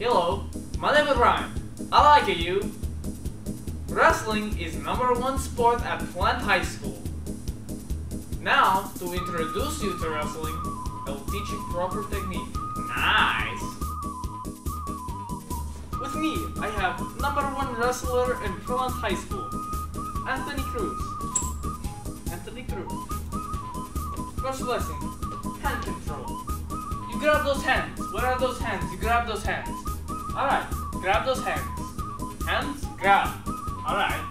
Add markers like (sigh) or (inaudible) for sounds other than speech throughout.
Hello, my name is Ryan. I like you. Wrestling is number one sport at Plant High School. Now, to introduce you to wrestling, I will teach you proper technique. Nice! With me, I have number one wrestler in Plant High School, Anthony Cruz. Anthony Cruz. First lesson, hand control. You grab those hands. What are those hands? You grab those hands. Alright, grab those hands. Hands, grab. Alright.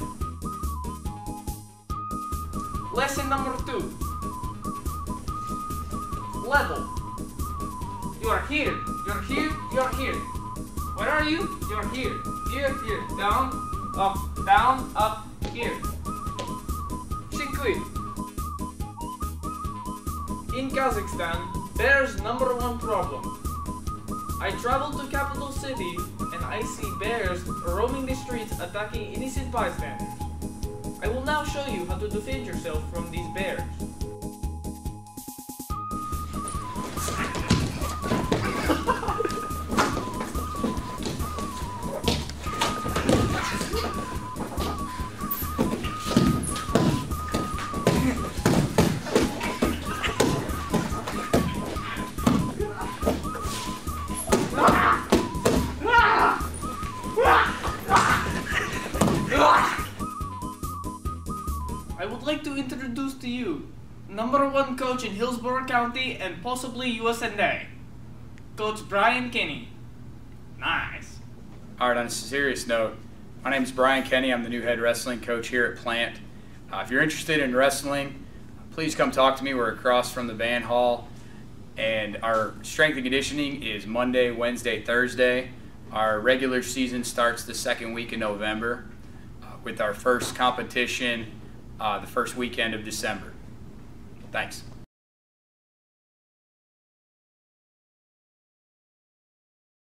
Lesson number two. Level. You are here. You're here. You're here. Where are you? You're here. Here, here. Down, up, down, up, here. Shinkuit. In Kazakhstan, bears number one problem. I traveled to capital city I see bears roaming the streets attacking innocent bystanders. I will now show you how to defend yourself from these bears. (laughs) I would like to introduce to you number one coach in Hillsborough County and possibly USNA, Coach Brian Kinney. Nice. All right, on a serious note, my name is Brian Kenny. I'm the new head wrestling coach here at Plant. Uh, if you're interested in wrestling, please come talk to me. We're across from the band hall. And our strength and conditioning is Monday, Wednesday, Thursday. Our regular season starts the second week in November uh, with our first competition uh, the first weekend of December. Thanks.